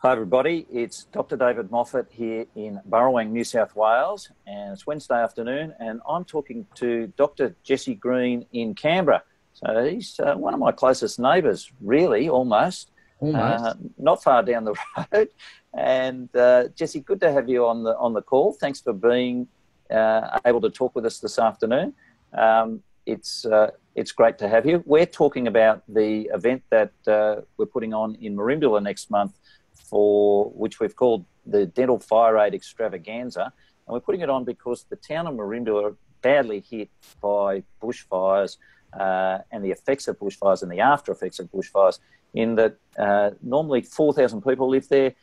Hi, everybody. It's Dr. David Moffet here in Burrawang, New South Wales, and it's Wednesday afternoon, and I'm talking to Dr. Jesse Green in Canberra. So he's uh, one of my closest neighbours, really, almost. Almost. Uh, not far down the road. And uh, Jesse, good to have you on the on the call. Thanks for being uh, able to talk with us this afternoon. Um, it's uh, it's great to have you. We're talking about the event that uh, we're putting on in Merimbula next month for which we've called the Dental Fire Aid Extravaganza. And we're putting it on because the town of Merimbula badly hit by bushfires uh, and the effects of bushfires and the after effects of bushfires, in that uh, normally 4,000 people live there,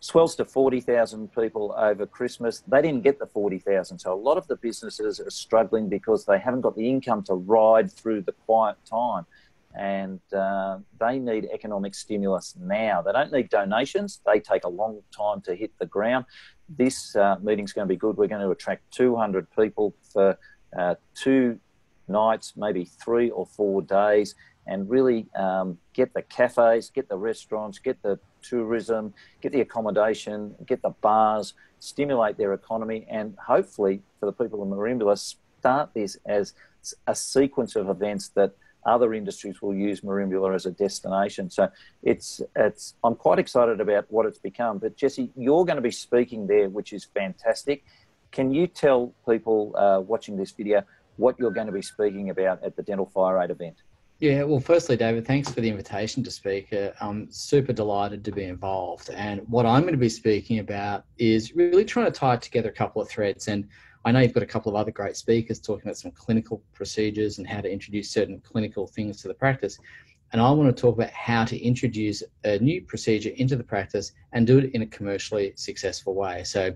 swells to 40,000 people over Christmas. They didn't get the 40,000. So a lot of the businesses are struggling because they haven't got the income to ride through the quiet time and uh, they need economic stimulus now. They don't need donations. They take a long time to hit the ground. This uh, meeting's going to be good. We're going to attract 200 people for uh, two nights, maybe three or four days, and really um, get the cafes, get the restaurants, get the tourism, get the accommodation, get the bars, stimulate their economy, and hopefully for the people of Merimbula, start this as a sequence of events that – other industries will use Merimbula as a destination. So it's it's I'm quite excited about what it's become. But Jesse, you're going to be speaking there, which is fantastic. Can you tell people uh, watching this video what you're going to be speaking about at the Dental Fire Aid event? Yeah, well, firstly, David, thanks for the invitation to speak. Uh, I'm super delighted to be involved. And what I'm going to be speaking about is really trying to tie together a couple of threads. And I know you've got a couple of other great speakers talking about some clinical procedures and how to introduce certain clinical things to the practice. And I want to talk about how to introduce a new procedure into the practice and do it in a commercially successful way. So,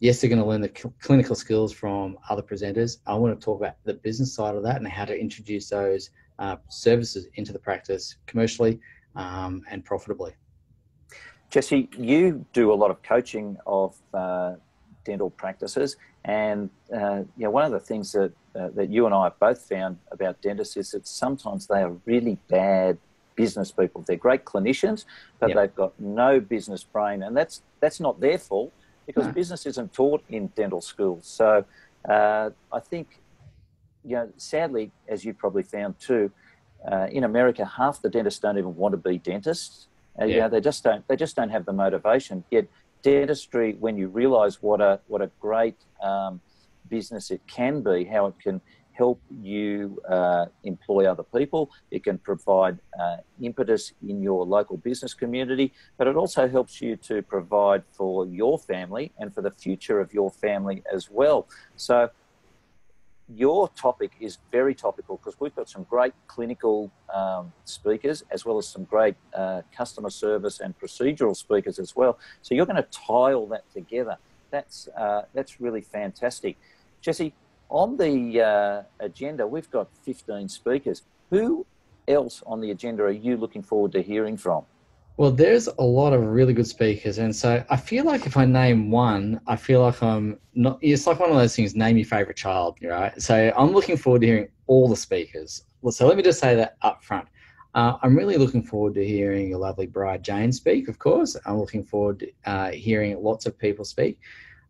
yes, they're going to learn the cl- clinical skills from other presenters. I want to talk about the business side of that and how to introduce those uh, services into the practice commercially um, and profitably. Jesse, you do a lot of coaching of uh, dental practices. And uh, you know, one of the things that uh, that you and I have both found about dentists is that sometimes they are really bad business people. They're great clinicians, but yep. they've got no business brain, and that's that's not their fault because no. business isn't taught in dental schools. So uh, I think, you know, sadly, as you probably found too, uh, in America, half the dentists don't even want to be dentists. Uh, yeah. You know, they just don't. They just don't have the motivation. Yet dentistry, when you realise what a what a great um, business it can be, how it can help you uh, employ other people. It can provide uh, impetus in your local business community, but it also helps you to provide for your family and for the future of your family as well. So your topic is very topical because we've got some great clinical um, speakers as well as some great uh, customer service and procedural speakers as well. So you're going to tie all that together. That's uh, that's really fantastic, Jesse. On the uh, agenda, we've got 15 speakers. Who else on the agenda are you looking forward to hearing from? Well, there's a lot of really good speakers, and so I feel like if I name one, I feel like I'm not. It's like one of those things: name your favorite child, right? So I'm looking forward to hearing all the speakers. So let me just say that up front. Uh, I'm really looking forward to hearing your lovely bride Jane speak. Of course, I'm looking forward to uh, hearing lots of people speak.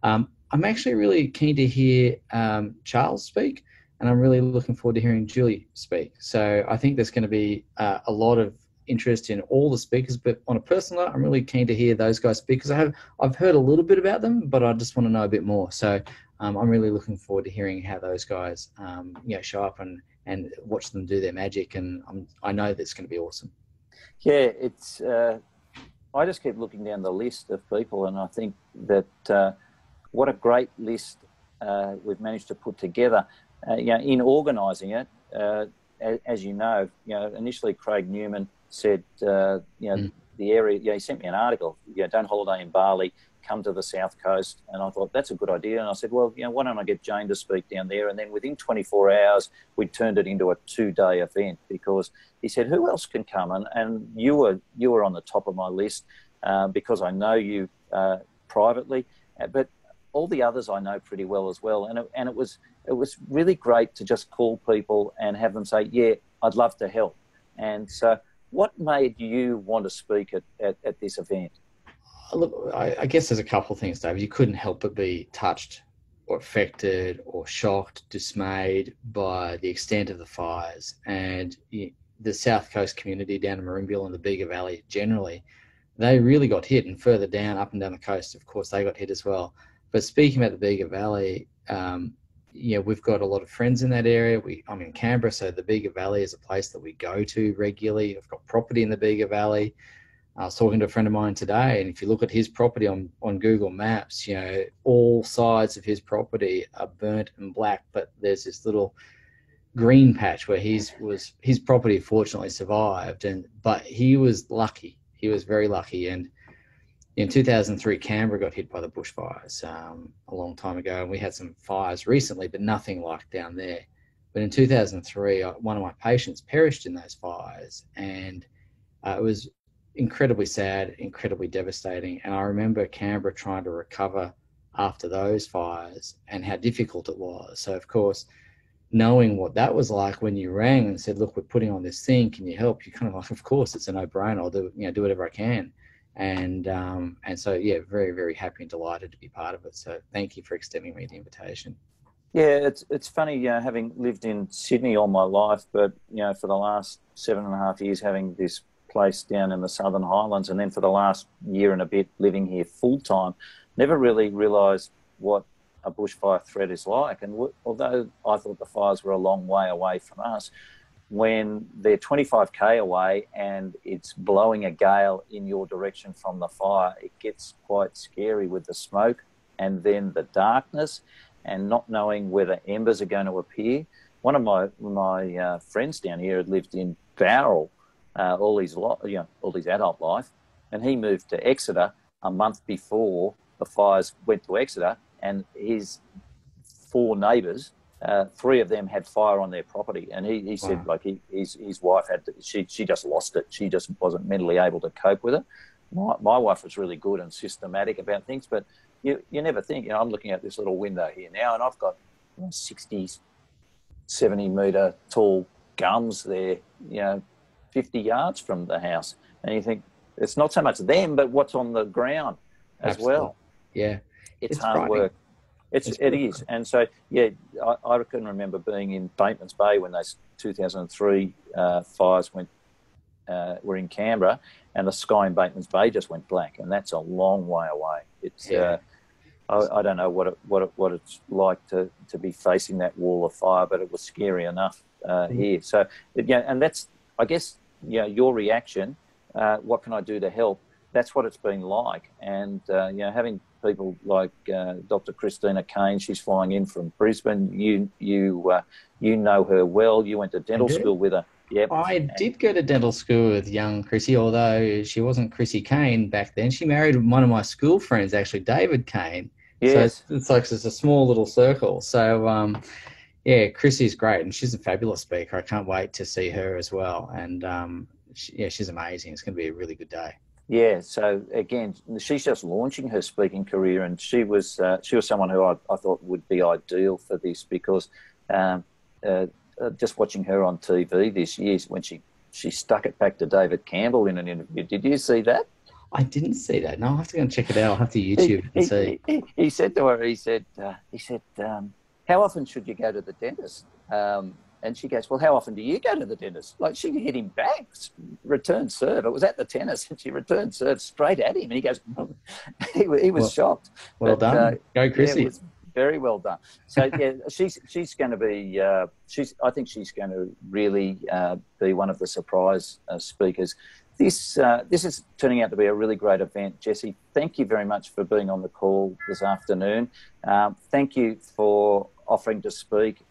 Um, I'm actually really keen to hear um, Charles speak, and I'm really looking forward to hearing Julie speak. So I think there's going to be uh, a lot of interest in all the speakers, but on a personal note, I'm really keen to hear those guys speak because I have I've heard a little bit about them, but I just want to know a bit more. So um, I'm really looking forward to hearing how those guys um, you know show up and and watch them do their magic, and I'm, i know that's going to be awesome. Yeah, it's. Uh, I just keep looking down the list of people, and I think that uh, what a great list uh, we've managed to put together. Uh, you know, in organising it, uh, as, as, you know, you know, initially Craig Newman said, uh, you know, mm. the area, you know, he sent me an article, you know, don't holiday in Bali, come to the south coast. And I thought, that's a good idea. And I said, well, you know, why don't I get Jane to speak down there? And then within 24 hours, we turned it into a two day event because he said, who else can come? And, and you were, you were on the top of my list uh, because I know you uh, privately, uh, but all the others I know pretty well as well. And it, and it was, it was really great to just call people and have them say, yeah, I'd love to help. And so what made you want to speak at, at, at this event? look, I, I guess there's a couple of things, Dave. You couldn't help but be touched or affected or shocked, dismayed by the extent of the fires and the South Coast community down in Merimbula and the Bega Valley generally. They really got hit, and further down, up and down the coast, of course, they got hit as well. But speaking about the Bega Valley, um, yeah, we've got a lot of friends in that area. We, I'm in Canberra, so the Bega Valley is a place that we go to regularly. I've got property in the Bega Valley. I was talking to a friend of mine today, and if you look at his property on, on Google Maps, you know, all sides of his property are burnt and black, but there's this little green patch where his was his property fortunately survived, and but he was lucky. He was very lucky, and in 2003, Canberra got hit by the bushfires um, a long time ago, and we had some fires recently, but nothing like down there. But in 2003, uh, one of my patients perished in those fires, and uh, it was incredibly sad, incredibly devastating. And I remember Canberra trying to recover after those fires and how difficult it was. So, of course, knowing what that was like when you rang and said, "Look, we're putting on this thing. Can you help?" You're kind of like, "Of course, it's a no-brainer. I'll do you know do whatever I can." And um, and so yeah, very very happy and delighted to be part of it. So thank you for extending me the invitation. Yeah, it's it's funny uh, having lived in Sydney all my life, but you know for the last seven and a half years having this place down in the Southern Highlands, and then for the last year and a bit living here full time, never really realised what a bushfire threat is like. And w- although I thought the fires were a long way away from us, when they're 25k away and it's blowing a gale in your direction from the fire, it gets quite scary with the smoke and then the darkness and not knowing whether embers are going to appear. One of my my uh, friends down here had lived in Bowral uh, all his lo- you know, all his adult life, and he moved to Exeter a month before the fires went to Exeter, and his four neighbours uh, three of them had fire on their property, and he, he said wow. like he, his his wife had to, she she just lost it. She just wasn't mentally able to cope with it. My my wife was really good and systematic about things, but you you never think. You know, I'm looking at this little window here now, and I've got you know, 60, 70 meter tall gums there. You know, 50 yards from the house, and you think it's not so much them, but what's on the ground as Absolutely. well. Yeah, it's, it's hard work. It's, it's it is, and so yeah, I, I, can remember being in Bateman's Bay when those 2003 uh, fires went uh, were in Canberra, and the sky in Bateman's Bay just went black, and that's a long way away. It's yeah. uh, I, I, don't know what it, what it, what it's like to to be facing that wall of fire, but it was scary enough uh, mm. here. So yeah, and that's I guess you know your reaction. Uh, what can I do to help? That's what it's been like, and uh, you know having people like uh, Dr. Christina Kane. She's flying in from Brisbane. You you uh, you know her well. You went to dental school with her. Yep. I did go to dental school with young Chrissy, although she wasn't Chrissy Kane back then. She married one of my school friends, actually, David Kane. Yes. So it's, it's like it's a small little circle. So um, yeah, Chrissy's great, and she's a fabulous speaker. I can't wait to see her as well. And um, she, yeah, she's amazing. It's going to be a really good day. Yeah, so again, she's just launching her speaking career, and she was uh, she was someone who I, I, thought would be ideal for this because um, uh, uh, just watching her on TV this year when she she stuck it back to David Campbell in an interview. Did you see that? I didn't see that. No, I'll have to go and check it out. I'll have to YouTube he, and see. He, he, said to her, he said, uh, he said, um, how often should you go to the dentist? Um, and she goes, Well, how often do you go to the dentist? Like she hit him back, return serve. It was at the tennis, and she returned serve straight at him. And he goes, he, he, was well, shocked. Well but, done. Uh, go, Chrissy. Yeah, very well done. So yeah, she's she's going to be uh, she's I think she's going to really uh, be one of the surprise uh, speakers. This uh, this is turning out to be a really great event, Jesse. Thank you very much for being on the call this afternoon. Um, thank you for offering to speak.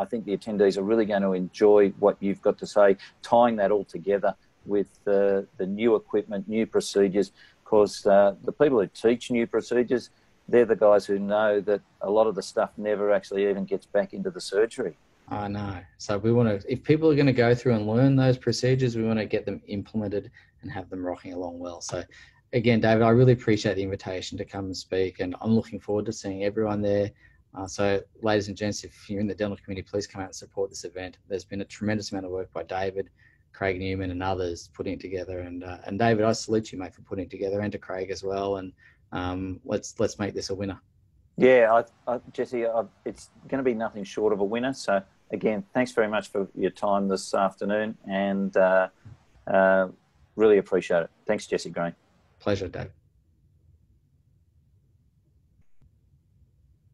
Uh, I think the attendees are really going to enjoy what you've got to say, tying that all together with the, the new equipment, new procedures, because uh, the people who teach new procedures, they're the guys who know that a lot of the stuff never actually even gets back into the surgery. I know. So we want to, if people are going to go through and learn those procedures, we want to get them implemented and have them rocking along well. So again, David, I really appreciate the invitation to come and speak, and I'm looking forward to seeing everyone there uh, so, ladies and gents, if you're in the dental community, please come out and support this event. There's been a tremendous amount of work by David, Craig Newman and others putting it together. And uh, and David, I salute you, mate, for putting it together, and to Craig as well. And um, let's let's make this a winner. Yeah, I, I, Jesse, I, it's going to be nothing short of a winner. So again, thanks very much for your time this afternoon, and uh, uh, really appreciate it. Thanks, Jesse Green. Pleasure, Dave.